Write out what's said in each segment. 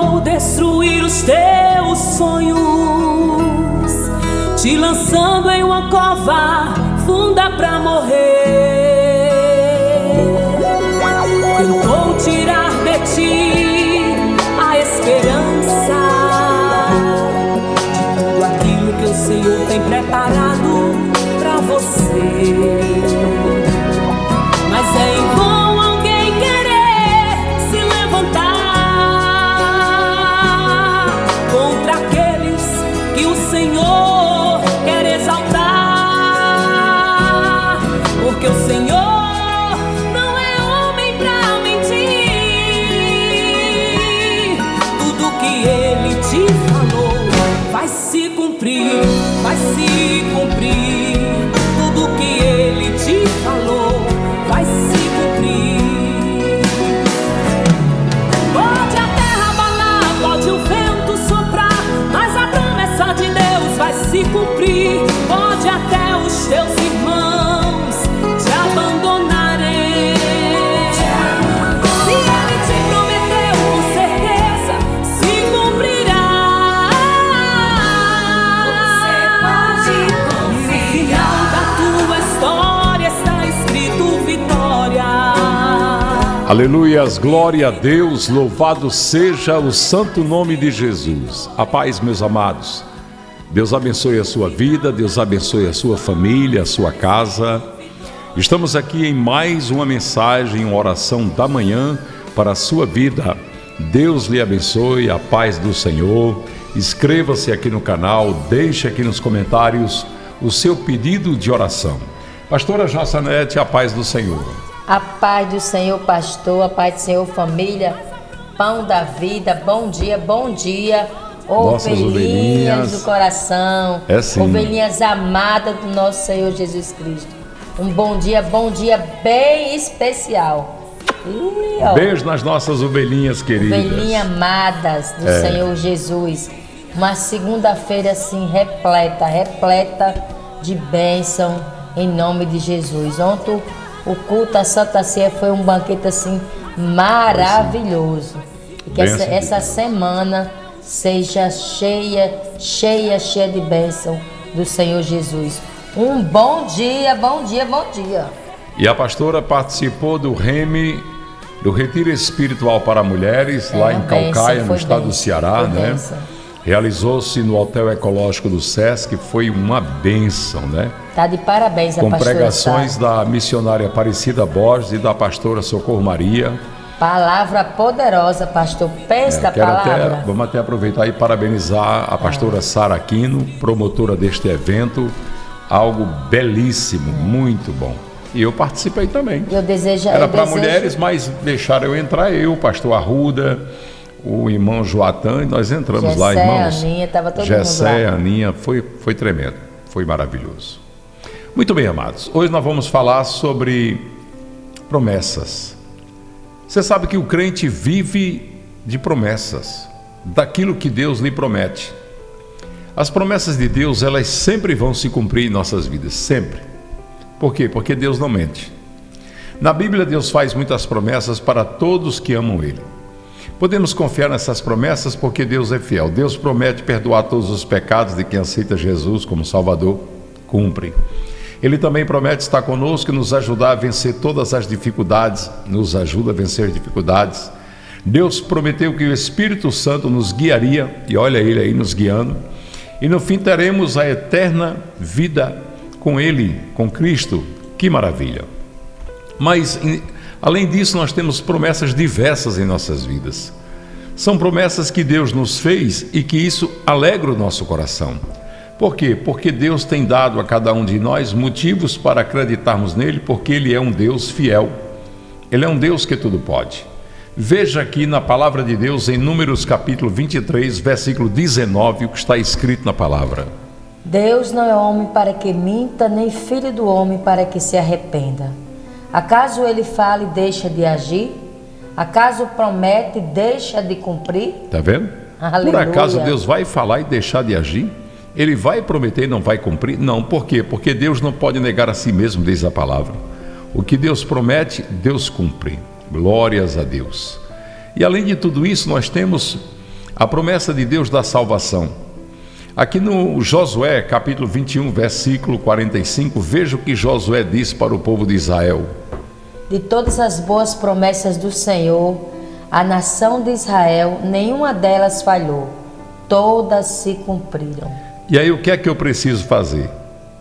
vou destruir os teus sonhos, te lançando em uma cova funda pra morrer. Tentou tirar de ti a esperança de tudo aquilo que o Senhor tem preparado pra você. Se cumprir. Aleluias, glória a Deus, louvado seja o santo nome de Jesus. A paz, meus amados. Deus abençoe a sua vida, Deus abençoe a sua família, a sua casa. Estamos aqui em mais uma mensagem, uma oração da manhã para a sua vida. Deus lhe abençoe, a paz do Senhor. Inscreva-se aqui no canal, deixe aqui nos comentários o seu pedido de oração. Pastora Jossanete, a paz do Senhor. A paz do Senhor, pastor, a paz do Senhor, família, pão da vida, bom dia, bom dia. Nossas Ovelhinhas ovelhinhas. do coração, É sim. ovelhinhas amadas do nosso Senhor Jesus Cristo. Um bom dia, bom dia bem especial. Ih, ó, Beijo nas nossas ovelhinhas queridas. ovelhinhas amadas do É. Senhor Jesus. Uma segunda-feira assim repleta, repleta de bênção em nome de Jesus. Ontem o culto à Santa Ceia foi um banquete assim maravilhoso. E que essa, essa semana seja cheia, cheia, cheia de bênção do Senhor Jesus. Um bom dia, bom dia, bom dia. E a pastora participou do REME, do Retiro Espiritual para Mulheres, É, lá em Calcaia, bênção, no estado do Ceará, né? bênção. Realizou-se no Hotel Ecológico do Sesc, foi uma bênção, né? Tá de parabéns a Com pastora pregações da missionária Aparecida Borges e da pastora Socorro Maria. Palavra poderosa, pastor. Pensa da É, palavra. até, vamos até aproveitar e parabenizar a pastora Sara Aquino, promotora deste evento. Algo belíssimo, muito bom. E eu participei também. Eu desejo Era para desejo- mulheres, mas deixaram eu entrar eu, pastor Arruda, o irmão Joatan, e nós entramos lá, Gessé, irmãos. Aninha, tava todo Gessé, mundo lá. Aninha, foi, foi tremendo, foi maravilhoso. Muito bem, amados. Hoje nós vamos falar sobre promessas. Você sabe que o crente vive de promessas, daquilo que Deus lhe promete. As promessas de Deus, elas sempre vão se cumprir em nossas vidas, sempre. Por quê? Porque Deus não mente. Na Bíblia, Deus faz muitas promessas para todos que amam Ele. Podemos confiar nessas promessas porque Deus é fiel. Deus promete perdoar todos os pecados de quem aceita Jesus como Salvador. Cumpre. Ele também promete estar conosco e nos ajudar a vencer todas as dificuldades, nos ajuda a vencer dificuldades. Deus prometeu que o Espírito Santo nos guiaria, e olha ele aí nos guiando, e no fim teremos a eterna vida com Ele, com Cristo. Que maravilha! Mas, além disso, nós temos promessas diversas em nossas vidas. São promessas que Deus nos fez e que isso alegra o nosso coração. Por quê? Porque Deus tem dado a cada um de nós motivos para acreditarmos nele, porque Ele é um Deus fiel. Ele é um Deus que tudo pode. Veja aqui na palavra de Deus, em Números capítulo 23, versículo 19, o que está escrito na palavra. Deus não é homem para que minta, nem filho do homem para que se arrependa. Acaso ele fala e deixa de agir? Acaso promete e deixa de cumprir? Está vendo? Por Aleluia. acaso Deus vai falar e deixar de agir? Ele vai prometer e não vai cumprir? Não, por quê? Porque Deus não pode negar a si mesmo, diz a palavra. O que Deus promete, Deus cumpre. Glórias a Deus. E além de tudo isso, nós temos a promessa de Deus da salvação. Aqui no Josué, capítulo 21, versículo 45, veja o que Josué disse para o povo de Israel. De todas as boas promessas do Senhor, a nação de Israel, nenhuma delas falhou, todas se cumpriram. E aí o que é que eu preciso fazer?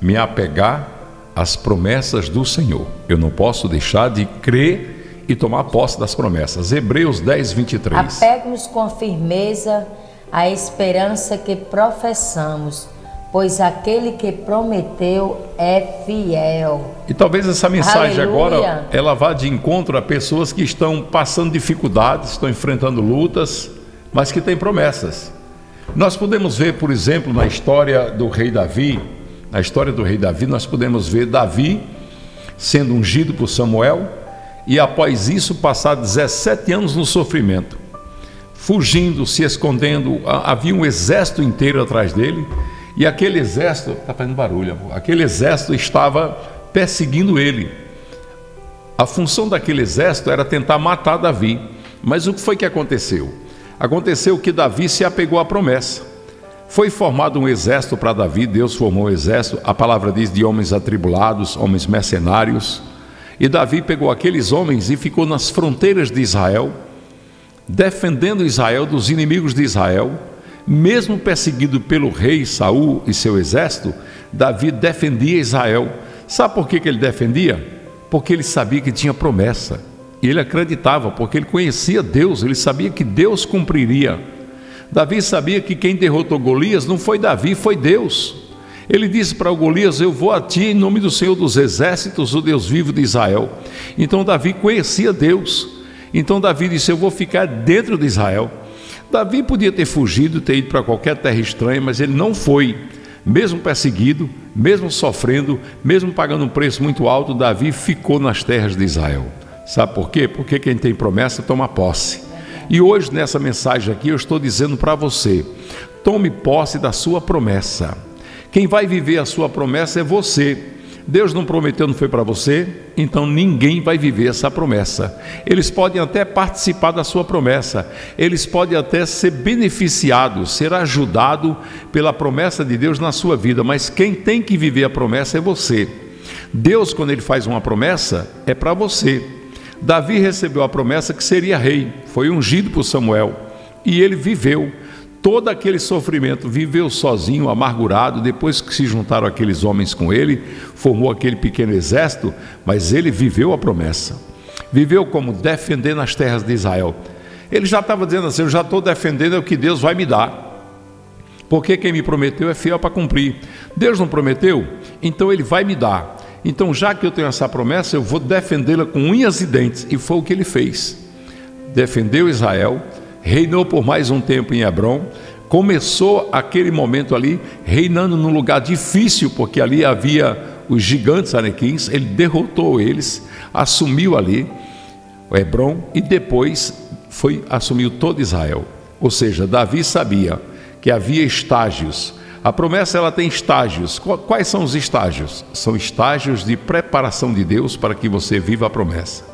Me apegar às promessas do Senhor. Eu não posso deixar de crer e tomar posse das promessas. Hebreus 10, 23. Apegue-nos com firmeza a esperança que professamos, pois aquele que prometeu é fiel. E talvez essa mensagem Aleluia. agora ela vá de encontro a pessoas que estão passando dificuldades, estão enfrentando lutas, mas que têm promessas. Nós podemos ver, por exemplo, na história do rei Davi, na história do rei Davi, nós podemos ver Davi sendo ungido por Samuel e após isso passar 17 anos no sofrimento fugindo, se escondendo. Havia um exército inteiro atrás dele e aquele exército, está fazendo barulho, amor. aquele exército estava perseguindo ele. A função daquele exército era tentar matar Davi. Mas o que foi que aconteceu? Aconteceu que Davi se apegou à promessa. Foi formado um exército para Davi, Deus formou um exército, a palavra diz de homens atribulados, homens mercenários. E Davi pegou aqueles homens e ficou nas fronteiras de Israel defendendo Israel dos inimigos de Israel, mesmo perseguido pelo rei Saul e seu exército, Davi defendia Israel. Sabe por que, ele defendia? Porque ele sabia que tinha promessa. Ele acreditava, porque ele conhecia Deus, ele sabia que Deus cumpriria. Davi sabia que quem derrotou Golias não foi Davi, foi Deus. Ele disse para o Golias: Eu vou a ti em nome do Senhor dos Exércitos, o Deus vivo de Israel. Então Davi conhecia Deus. Então Davi disse: Eu vou ficar dentro de Israel. Davi podia ter fugido, ter ido para qualquer terra estranha, mas ele não foi. Mesmo perseguido, mesmo sofrendo, mesmo pagando um preço muito alto, Davi ficou nas terras de Israel. Sabe por quê? Porque quem tem promessa toma posse. E hoje, nessa mensagem aqui, eu estou dizendo para você: tome posse da sua promessa. Quem vai viver a sua promessa é você. Deus não prometeu, não foi para você, então ninguém vai viver essa promessa. Eles podem até participar da sua promessa, eles podem até ser beneficiados, ser ajudado pela promessa de Deus na sua vida, mas quem tem que viver a promessa é você. Deus, quando ele faz uma promessa, é para você. Davi recebeu a promessa que seria rei, foi ungido por Samuel e ele viveu todo aquele sofrimento, viveu sozinho, amargurado, depois que se juntaram aqueles homens com ele, formou aquele pequeno exército, mas ele viveu a promessa. Viveu como defendendo as terras de Israel. Ele já estava dizendo assim: Eu já estou defendendo o que Deus vai me dar. Porque quem me prometeu é fiel para cumprir. Deus não prometeu? Então ele vai me dar. Então, já que eu tenho essa promessa, eu vou defendê-la com unhas e dentes. E foi o que ele fez. Defendeu Israel, reinou por mais um tempo em Hebron, começou aquele momento ali reinando num lugar difícil, porque ali havia os gigantes anequins, ele derrotou eles, assumiu ali o Hebron e depois foi assumiu todo Israel. Ou seja, Davi sabia que havia estágios. A promessa ela tem estágios. Quais são os estágios? São estágios de preparação de Deus para que você viva a promessa.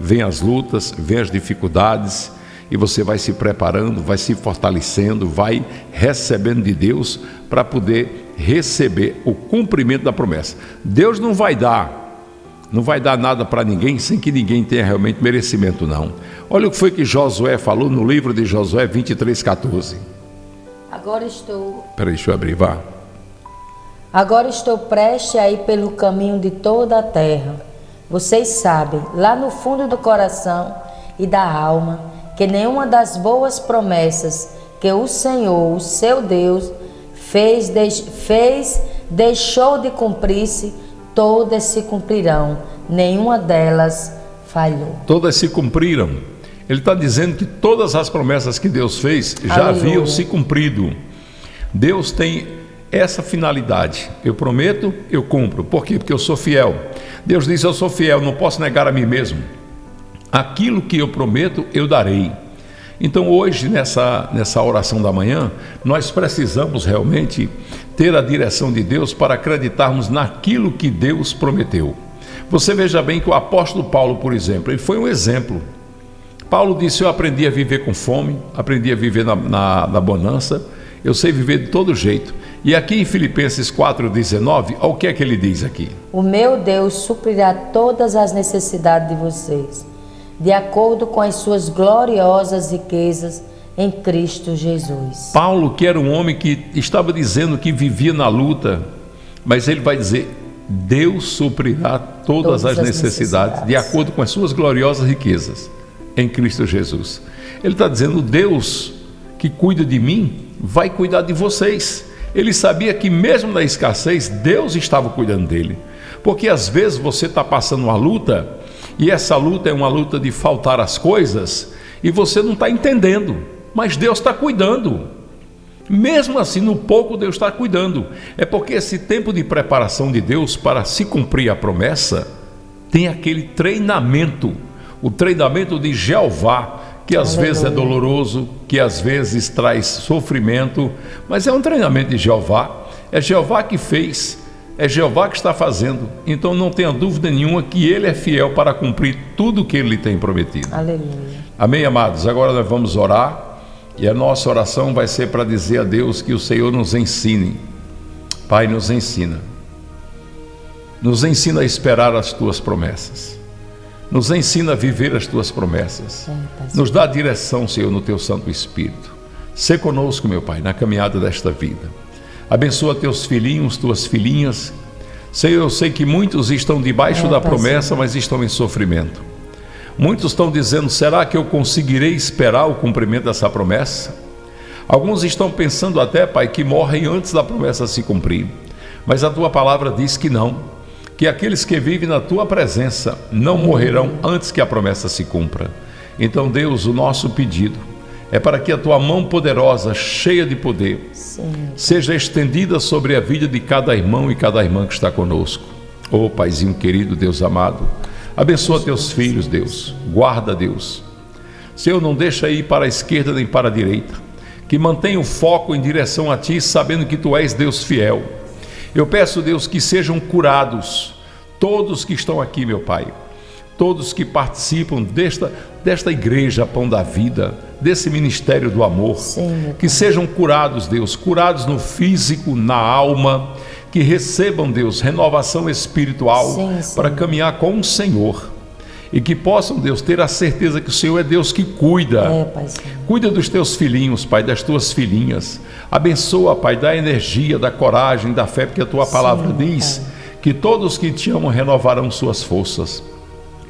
Vem as lutas, vem as dificuldades, e você vai se preparando, vai se fortalecendo, vai recebendo de Deus para poder receber o cumprimento da promessa. Deus não vai dar, não vai dar nada para ninguém sem que ninguém tenha realmente merecimento, não. Olha o que foi que Josué falou no livro de Josué 23,14. Agora estou. Peraí, deixa eu abrir, vá. Agora estou prestes a ir pelo caminho de toda a terra. Vocês sabem, lá no fundo do coração e da alma, que nenhuma das boas promessas que o Senhor, o seu Deus, fez, fez deixou de cumprir-se, todas se cumprirão, nenhuma delas falhou. Todas se cumpriram. Ele está dizendo que todas as promessas que Deus fez já Aleluia. haviam se cumprido. Deus tem essa finalidade. Eu prometo, eu cumpro. Por quê? Porque eu sou fiel. Deus diz: Eu sou fiel, não posso negar a mim mesmo. Aquilo que eu prometo, eu darei. Então, hoje, nessa, nessa oração da manhã, nós precisamos realmente ter a direção de Deus para acreditarmos naquilo que Deus prometeu. Você veja bem que o apóstolo Paulo, por exemplo, ele foi um exemplo. Paulo disse: Eu aprendi a viver com fome, aprendi a viver na, na, na bonança, eu sei viver de todo jeito. E aqui em Filipenses 4,19, olha o que é que ele diz aqui? O meu Deus suprirá todas as necessidades de vocês, de acordo com as suas gloriosas riquezas em Cristo Jesus. Paulo, que era um homem que estava dizendo que vivia na luta, mas ele vai dizer: Deus suprirá todas, todas as, necessidades, necessidades de acordo com as suas gloriosas riquezas em Cristo Jesus. Ele está dizendo: Deus que cuida de mim vai cuidar de vocês. Ele sabia que, mesmo na escassez, Deus estava cuidando dele. Porque às vezes você está passando uma luta, e essa luta é uma luta de faltar as coisas, e você não está entendendo, mas Deus está cuidando. Mesmo assim, no pouco Deus está cuidando. É porque esse tempo de preparação de Deus para se cumprir a promessa tem aquele treinamento, o treinamento de Jeová, que às Aleluia. vezes é doloroso, que às vezes traz sofrimento, mas é um treinamento de Jeová. É Jeová que fez, é Jeová que está fazendo. Então não tenha dúvida nenhuma que Ele é fiel para cumprir tudo o que Ele tem prometido. Aleluia. Amém, amados? Agora nós vamos orar e a nossa oração vai ser para dizer a Deus que o Senhor nos ensine. Pai, nos ensina. Nos ensina a esperar as tuas promessas. Nos ensina a viver as tuas promessas. Nos dá direção, Senhor, no teu Santo Espírito. Sê conosco, meu Pai, na caminhada desta vida. Abençoa teus filhinhos, tuas filhinhas. Senhor, eu sei que muitos estão debaixo é, da promessa, mas estão em sofrimento. Muitos estão dizendo: será que eu conseguirei esperar o cumprimento dessa promessa? Alguns estão pensando até, Pai, que morrem antes da promessa se cumprir. Mas a tua palavra diz que não que aqueles que vivem na tua presença não morrerão antes que a promessa se cumpra. Então, Deus, o nosso pedido é para que a tua mão poderosa, cheia de poder, Sim. seja estendida sobre a vida de cada irmão e cada irmã que está conosco. Oh, Paizinho querido, Deus amado, abençoa teus filhos, Deus, guarda, Deus. Senhor, não deixa ir para a esquerda nem para a direita, que mantenha o foco em direção a ti, sabendo que tu és Deus fiel eu peço, Deus, que sejam curados todos que estão aqui, meu Pai, todos que participam desta, desta igreja Pão da Vida, desse ministério do amor, Sim, que sejam curados, Deus, curados no físico, na alma, que recebam, Deus, renovação espiritual sim, sim. para caminhar com o Senhor e que possam, Deus, ter a certeza que o Senhor é Deus que cuida. É, pai, cuida dos teus filhinhos, Pai, das tuas filhinhas. Abençoa, Pai, da energia, da coragem, da fé, porque a tua palavra diz pai. que todos que te amam renovarão suas forças.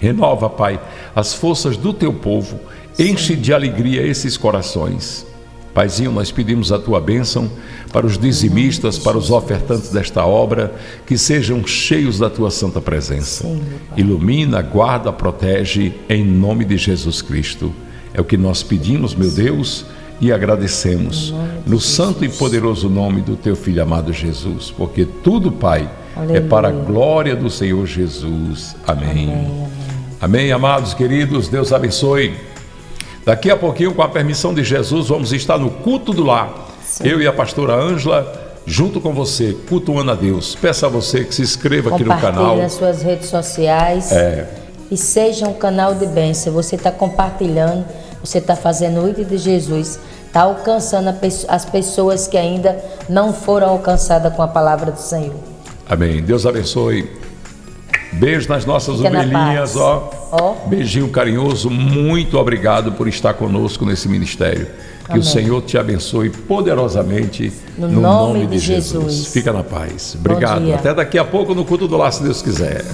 Renova, Pai, as forças do teu povo. Enche de alegria esses corações. Paizinho, nós pedimos a tua bênção para os dizimistas, para os ofertantes desta obra, que sejam cheios da tua santa presença. Sim, Ilumina, guarda, protege, em nome de Jesus Cristo. É o que nós pedimos, meu Deus, e agradecemos no santo e poderoso nome do teu filho amado Jesus, porque tudo, Pai, Aleluia. é para a glória do Senhor Jesus. Amém. Amém, amém. amados queridos, Deus abençoe. Daqui a pouquinho, com a permissão de Jesus, vamos estar no culto do lar. Sim. Eu e a pastora Ângela, junto com você, cultuando a Deus. Peço a você que se inscreva aqui no canal. nas suas redes sociais. É. E seja um canal de bênção. Você está compartilhando, você está fazendo o de Jesus, está alcançando as pessoas que ainda não foram alcançadas com a palavra do Senhor. Amém. Deus abençoe. Beijo nas nossas Fica ovelhinhas, na ó. ó. Beijinho carinhoso. Muito obrigado por estar conosco nesse ministério. Que Amém. o Senhor te abençoe poderosamente no, no nome, nome, de Jesus. Jesus. Fica na paz. Obrigado. Até daqui a pouco no culto do lar, se Deus quiser.